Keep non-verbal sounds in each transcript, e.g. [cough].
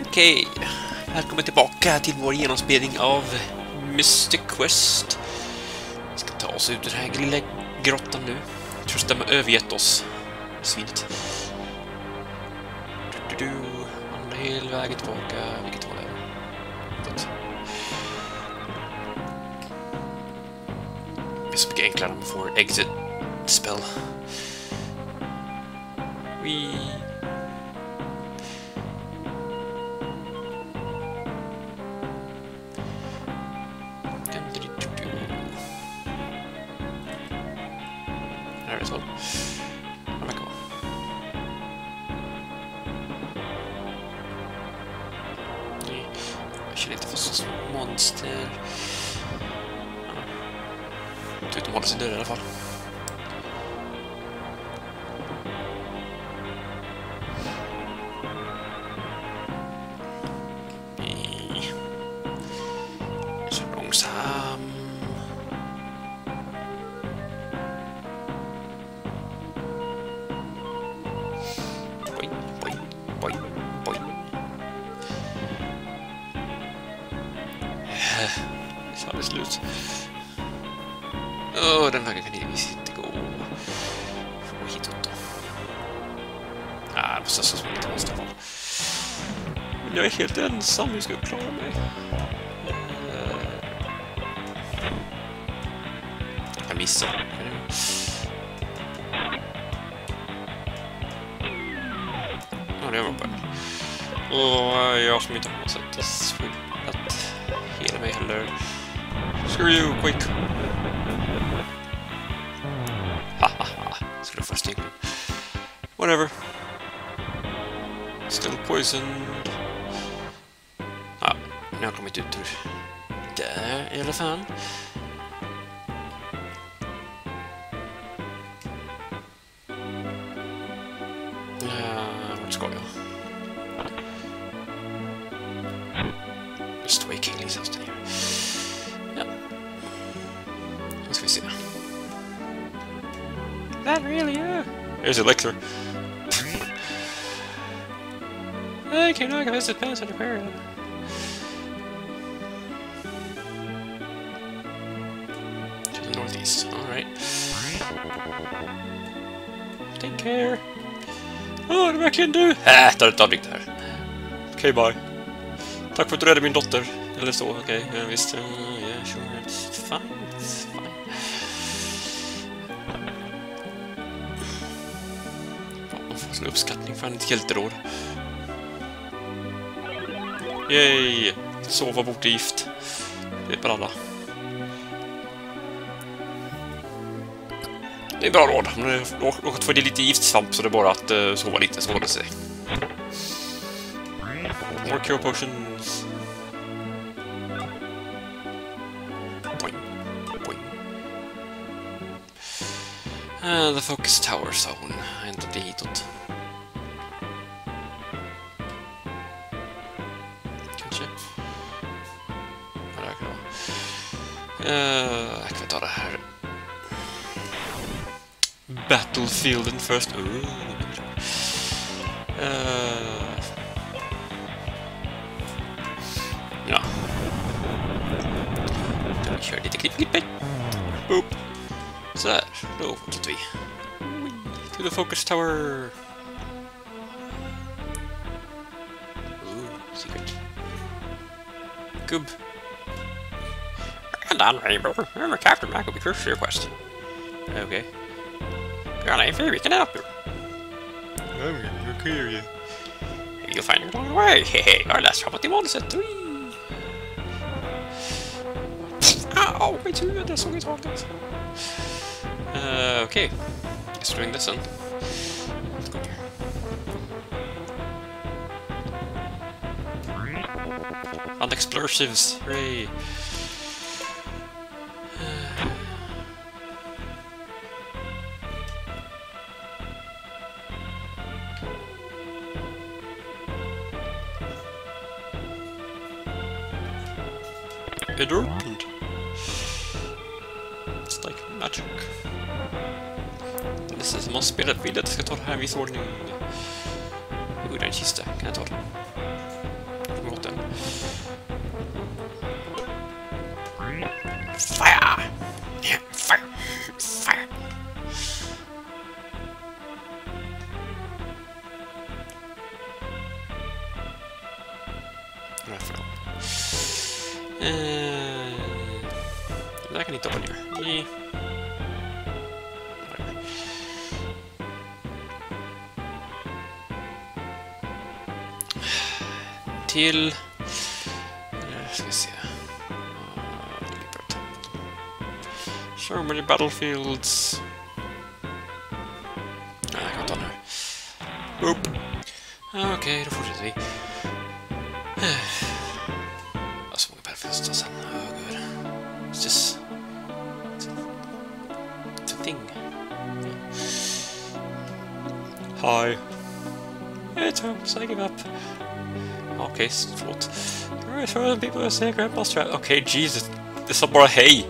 Okej, välkommen tillbaka till vår genomspelning av Mystic Quest. Vi ska ta oss ut ur den här lilla grottan nu. Jag tror att de har övergett oss. Svinet. Du, du, du. Hela vägen tillbaka. Vilket håll är det? Det är så mycket enklare om man får exit spell. Wee. Helt ensam, hur ska jag klara mig? Eh. Jag missar. Ja, det var bara. Och eh, jag som inte har något sätt att hela mig heller. Screw you, quick! Skulle. Whatever. Still poisoned. Där i alla fall. Ja, vart ska jag? Just Way King Lisas där. Ja. Nu ska vi se. That really you? Here's a lecture. I cannot visit pass under prayer. Verkligen du! Äh, ta det avdigt här. Okej, okay, bye. Tack för att du räddade min dotter. Eller så, okej. Okay. Ja, visst. Uh, yeah, sure. It's fine. It's fine. Man får sin uppskattning för ett hjälteråd. Yay! Sova bort i gift. Det är bra alla. Det är bra råd. Om du råkat få i lite giftsvamp så det är bara att uh, sova lite så håller det sig. More cure potions. Boing. Boing. Uh, the focus tower zone. Ända ditåt. hitåt. Kanske. Det kan vara. Uh, jag kan ta det här. Battlefielden först. Uh, uh, ja. Vi kör lite klipp-klipper. Boop. Sådär, då fortsätter vi. To the focus tower. Ooh, secret. Gubb. And I'm a Captain Mac will be first to your quest. Okay. Got anything we can help you? Oh, you're clear, yeah. You'll find along the way. Hey, hey, our last trouble, the one said three. Ow, mitt huvud, det såg ut hakat. Uh. Okay. We're doing this then. On explosives, hooray! ska ta det här i viss ordning. Ur den kista kan jag ta det. Mot den. Fire! Fire! Fire! Eh, det där kan inte vara nu. Till... Eh, ska vi se. Eh, so many battlefields. Nej, jag kan ta den här. Upp. Ah, okej, okay, då fortsätter vi. Eh, ja, så många battlefields att ta sen. Oh. It's just... It's a thing. Hi. It's hopeless, I give up. Okay, förlåt. För people say grandpa's trap. Okay, Jesus. Det sa bara hej.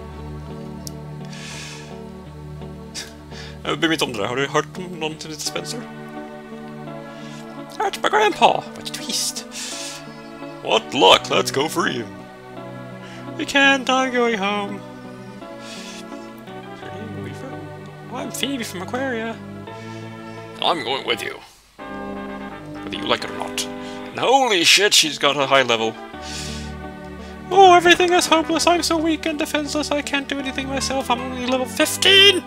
Jag [laughs] bryr mig inte om det där. Har du hört om någon som heter Spencer? That's my grandpa! What a twist! What luck! Let's go for him! We can't, I'm going home. Where are? Oh, I'm Phoebe from Aquaria. I'm going with you. Whether you like it or not. Holy shit, she's got a high level. Oh, everything is hopeless. I'm so weak and defenseless. I can't do anything myself. I'm only level 15!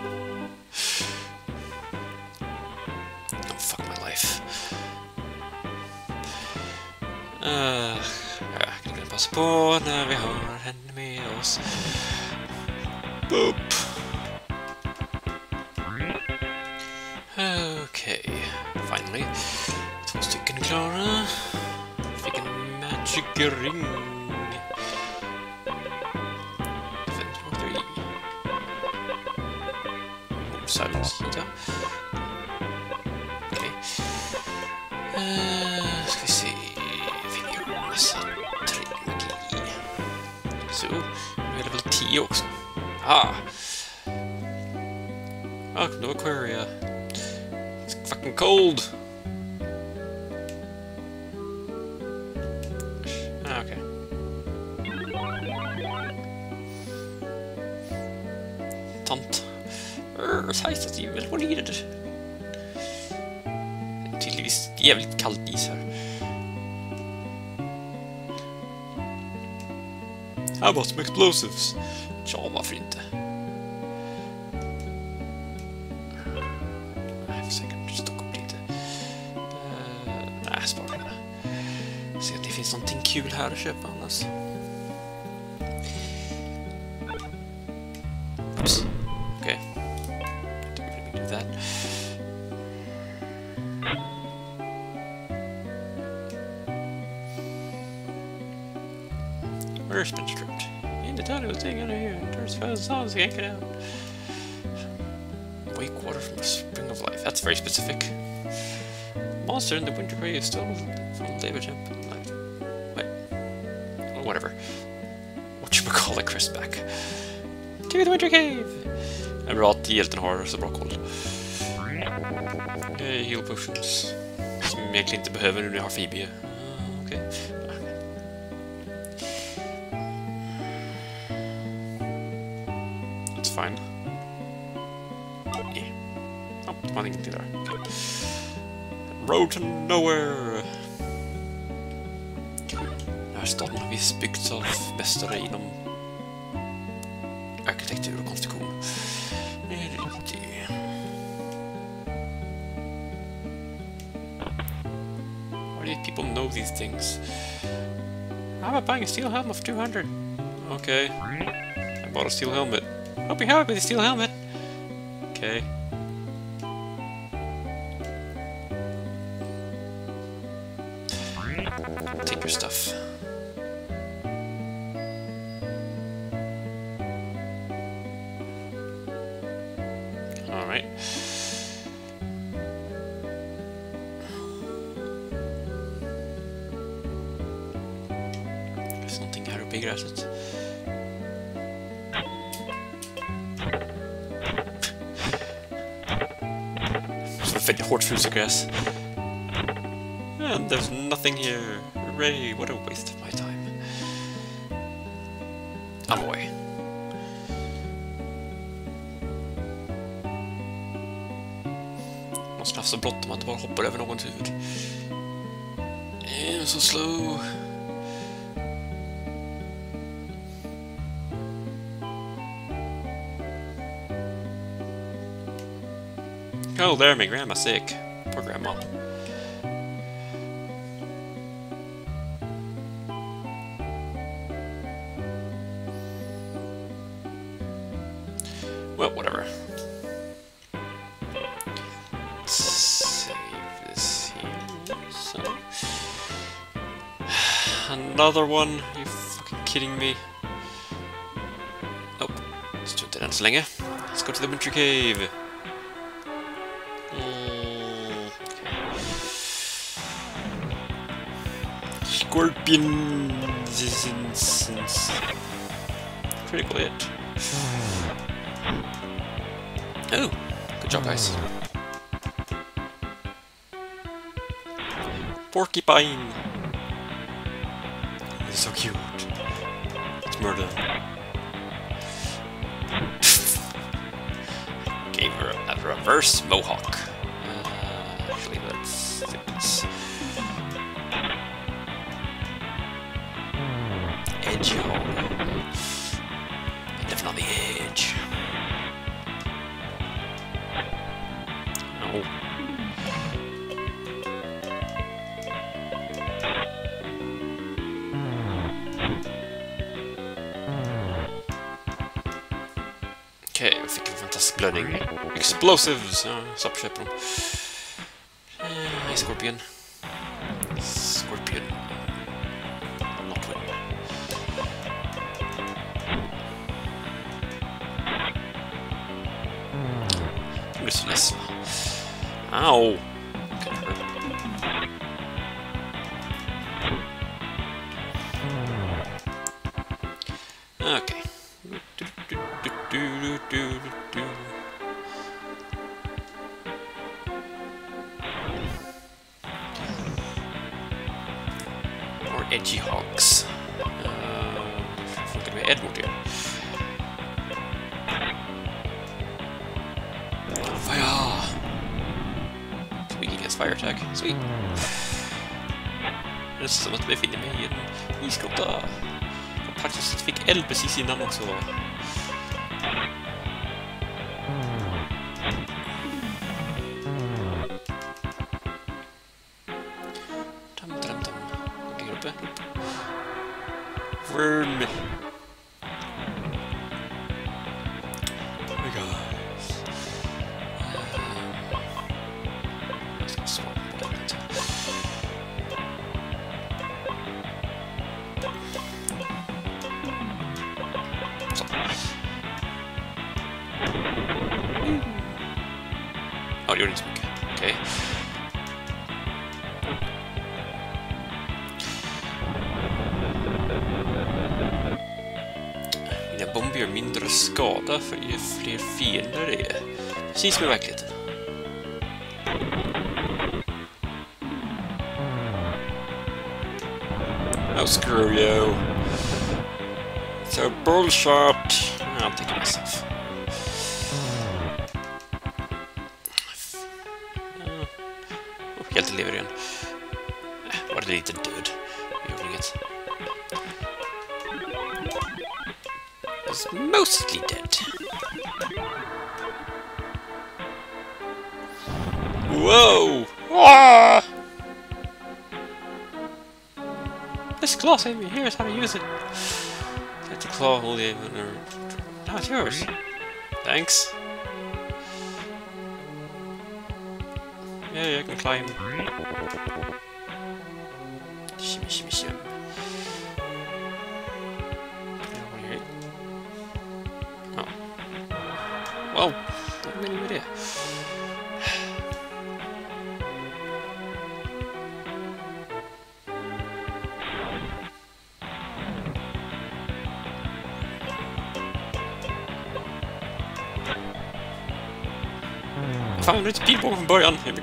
Ring. Silence, inte Okej. Okay. Uh, ska vi se. Fick jag massa tre magi. Så, nu är det väl 10 också. Ah! Ah, no Aquaria. It's fucking cold! Urrs, hejsat jubel, what needed? Tydligtvis jävligt kallt is här. How about some explosives? Ja, varför inte? Jag får säkert stocka upp lite. Uh, eh, nej, spara pengarna. Se att det finns någonting kul här att köpa annars. The grave is still from David Champ. Like, what? Well, whatever. Whatchamacallit Chris back. To the winter cave! Är bra att hjälten har så bra koll. Heal potions. Som jag egentligen inte behöver nu när jag har Phoebe. Okej. Okay. It's fine. Yeah. Det var ingenting där. Road to nowhere! Staden har visst byggts av mästare inom arkitektur och konstruktion. Why do people know these things? How about buying a steel helmet for 200? Okay. I bought a steel helmet. Hope you're happy with the steel helmet. Okay. Alright. There's här uppe i gräset. Så väldigt hårt fruset gräs. And there's nothing here. Hooray, what a waste of my time. haft så bråttom att det bara hoppar över någons huvud. Ehm, I'm so slow. Oh, there, my grandma's sick. Poor grandma. So. [sighs] Another one? you fucking kidding me? Oh, let's do än så länge. Let's go to the Winter Cave. Mm, Scorpion. Critical hit. Oh, good job, guys. Porcupine. He's so cute. Let's murder. Gave her a reverse mohawk. Uh, actually, let's do this. Edge Living on the edge. Blödning. Explosives! Dem. Eh, Scorpion. Scorpion. Not blir Hogs. Uh, funkar det med Edward igen? Fire! Weak against fire attack. Sweet. Det är som att jag mig i en. Jag faktiskt fick eld precis innan också. Worm. Oh varför ju fler fiender det är. Precis som i verkligheten. Oh, screw you. So bullshit. I'll take it myself. Oh, lever igen. Äh, Var det lite död? Det gjorde inget. Mostly dead. Whoa! Ah! This claw saved me. Here's how to use it. Get the claw, hold aim. Now it's yours. Thanks. Yeah, yeah, I can climb. Shimmy, shimmy, shim. Wow, vad menar du med det? Fan, det är inte pilbåge från början. Jag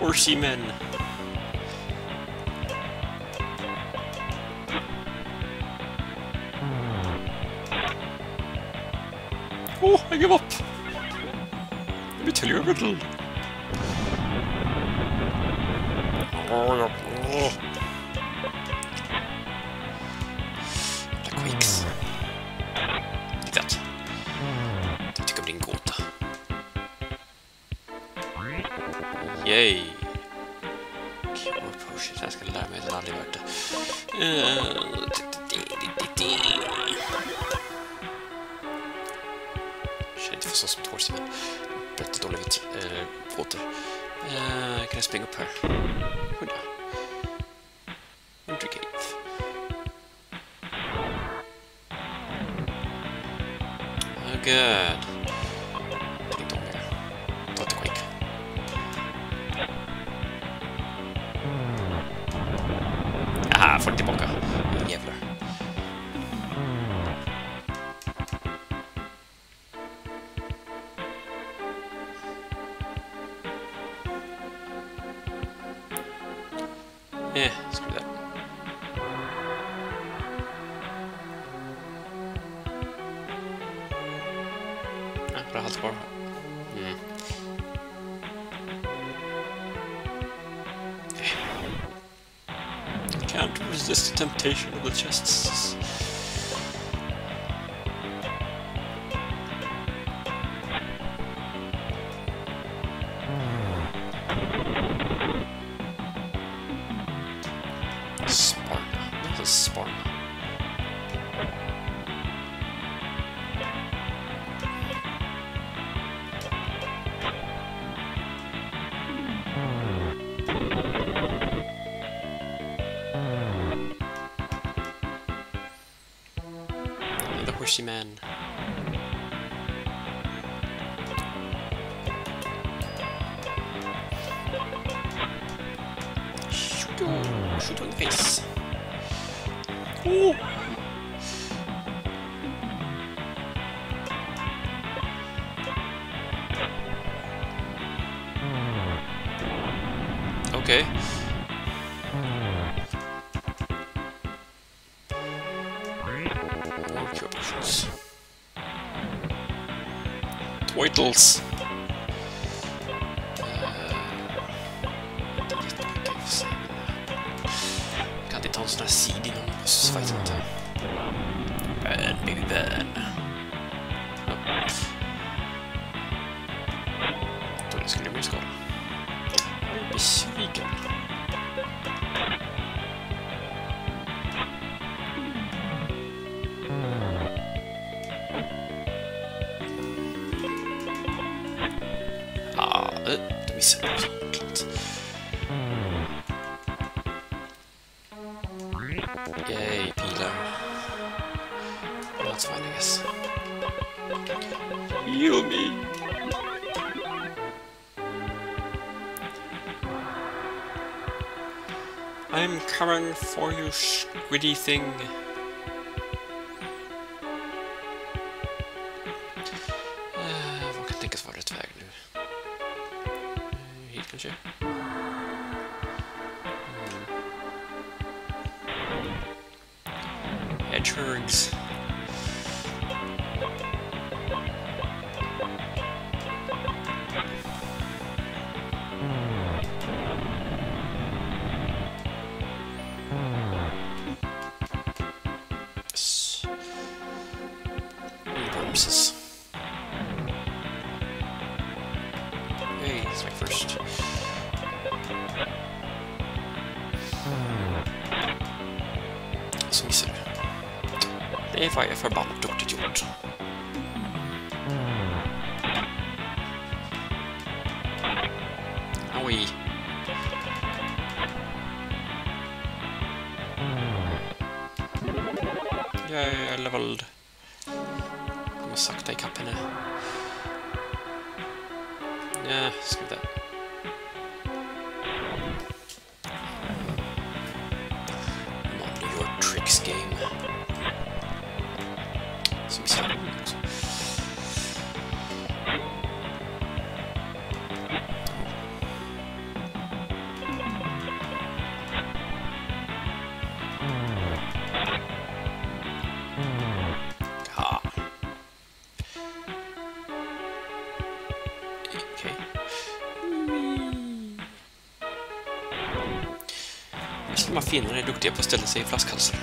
Horsey men. Oh, I give up. Let me tell you a riddle. Quakes. Yay. Eh, Känner inte för så som men väldigt dålig vits. Äh, åter. Eh, kan jag springa upp här? Skydda. Entry cave. Oh, good. fuerte y poca. Temptation of The horsey man. Shoot you, shoot you in the face. Oh. Twittles. Yay, pilar. That's fine, I guess. Heal me! I'm coming for you, squiddy thing. It's my first. Så missar du. Det var jag förbannat duktigt gjort. Oj. Jag är level... Kommer sakta ikapp henne. Ja, ska vi där. Här finnarna är duktiga på att ställa sig i flaskhalsar.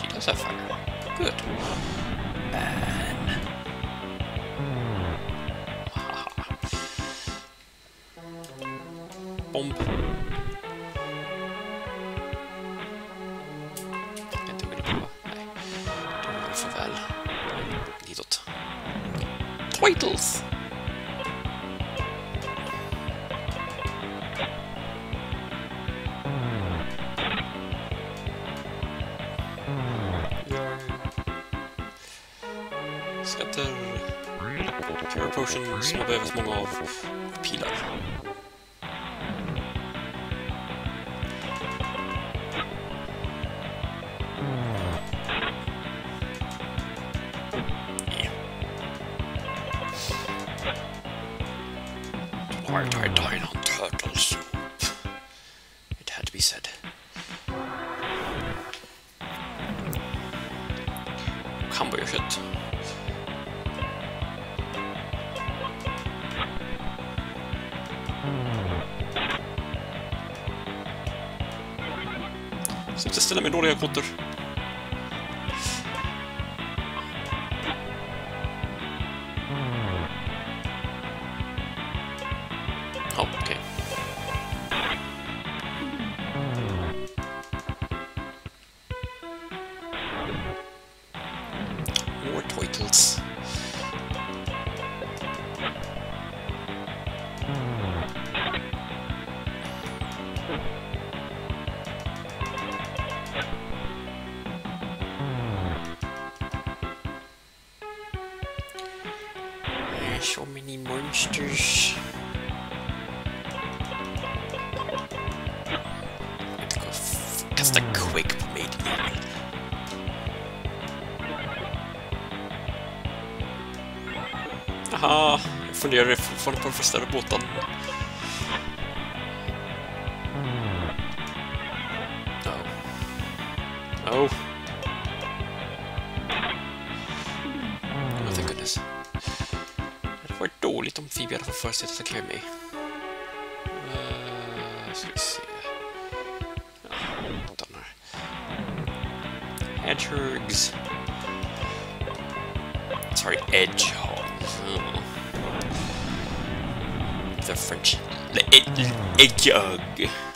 She does have fire. Good. Man. Haha. Bomb. Titles! Cure potion som behöver så många. Sluta ställa mig dåliga kotter. Fortfarande på att förstöra båten. No. No. Oh, thank goodness. Det varit dåligt om Phoebe hade fått för sig att attackera mig. Uh, ska vi se. Sorry, edgehogs. The French. The ed edgehog.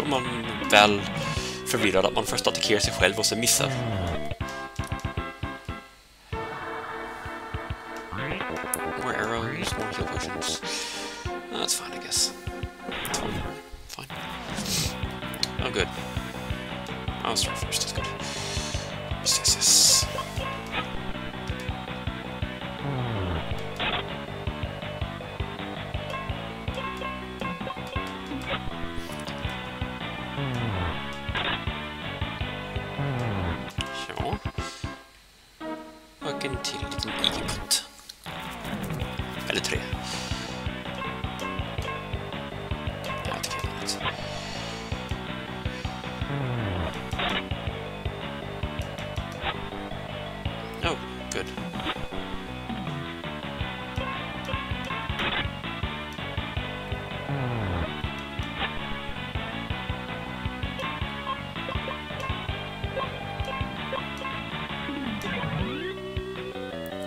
Då är man väl förvirrad att man först attackerar sig själv och sen missar.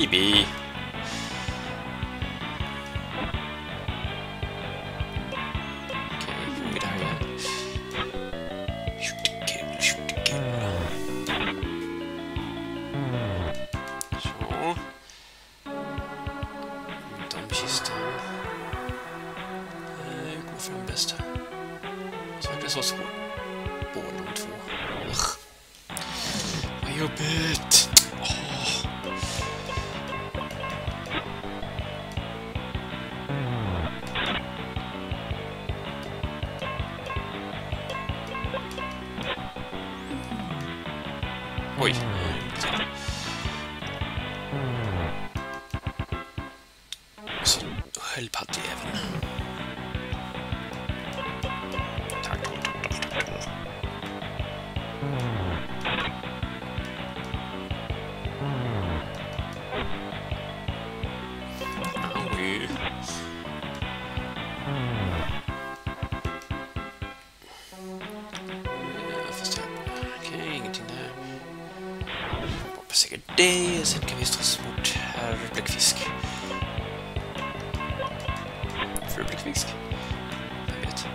Phoebe. Okej, vad är det här igen? Tjockkul, tjockkul. Så. Domkistan. Eh, Hur går fram bäst här? Så verkar så svårt. Båda de säkert det. Sen kan vi slåss mot herr Bläckfisk. Fru Bläckfisk. Jag vet.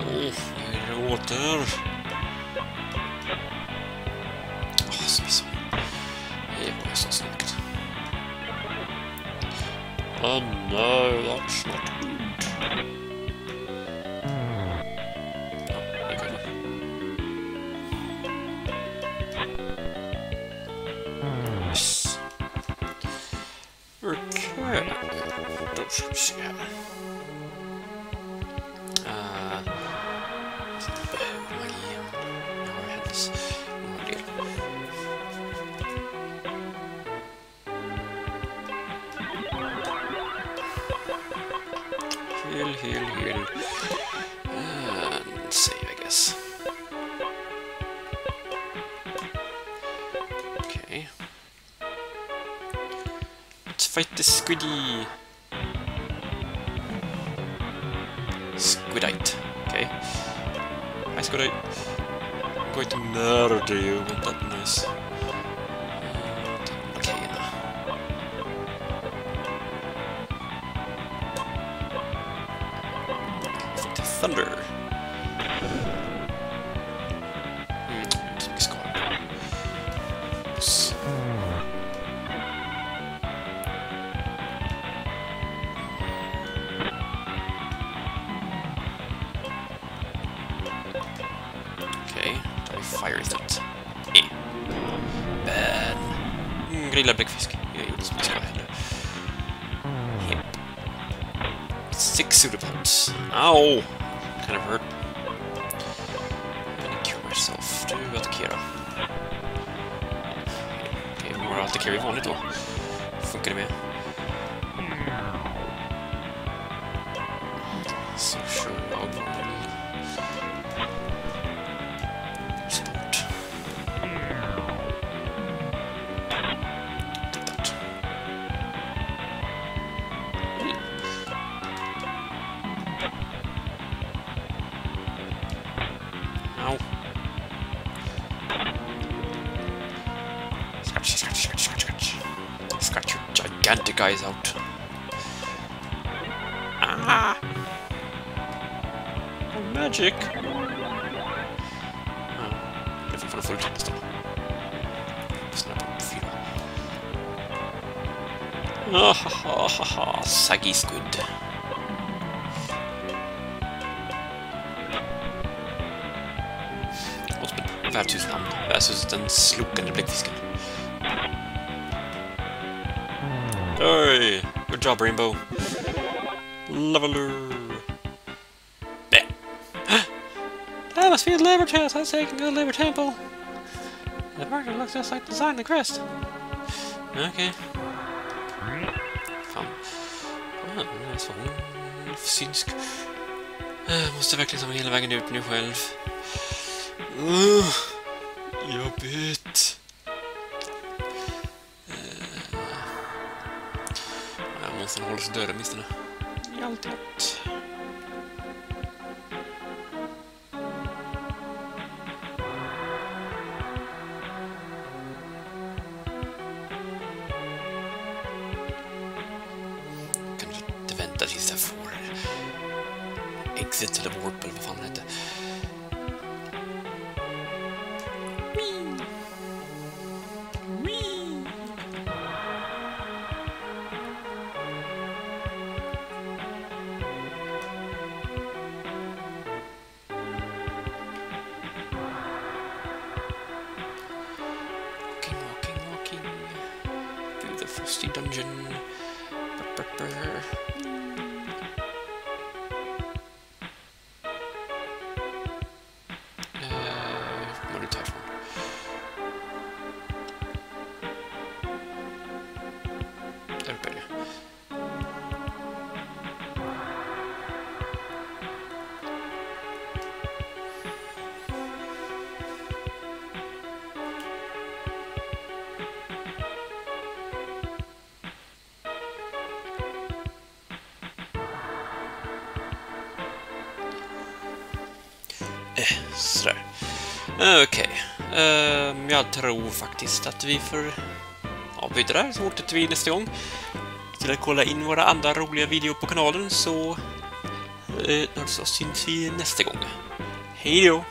Åh, jag gråter. Åh, så visst. Det var ju så snyggt. Oh no, Se här. Uh, magi. Jag har hennes många del. Heal, heal, heal. Let's fight the squiddy. Squidite. Okay. Hi, Squidite. I'm going to murder you with that nice. Okay, våra attackerar ju vanligt då. Funkar det med? Så kör jag vanlig. Gigantic eyes out. Ah! Oh, magic! Ja, det är fortfarande fullt nästan. Snabbt upp fyra. Ahahaha, saggy squid. Och som ett värdshusnamn versus den slokande bläckfisken. Good job, Rainbow. Leveler. Bäh. [gasps] That must be a Libra Crest. That's taking a Libra Temple. The marker looks just like the sign the crest. Okay. Ah, det är så synsk. Jag måste verkligen ta mig hela vägen ut nu själv. Uh, jobbigt. Måste hålla sig död åtminstone. I allt rätt. Kanske inte vänta tills jag får exit eller warp eller vad fan frosty dungeon. Jag tror faktiskt att vi får avbryta där, så återtar vi nästa gång. Till att kolla in våra andra roliga videor på kanalen, så, eh, så syns vi nästa gång. Hej då!